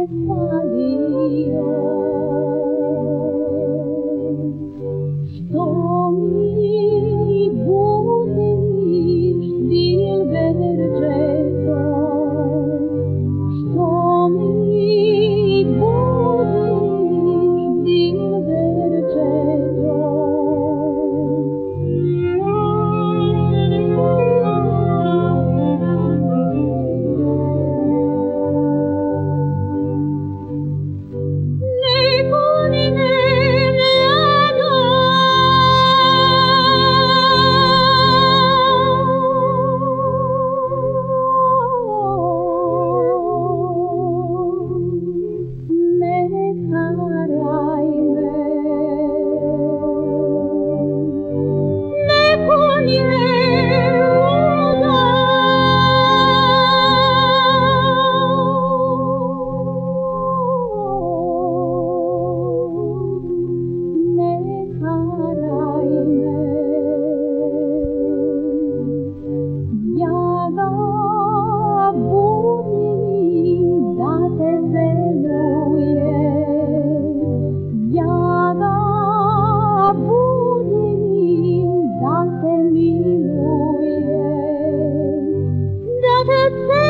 with fire. you. Goodbye.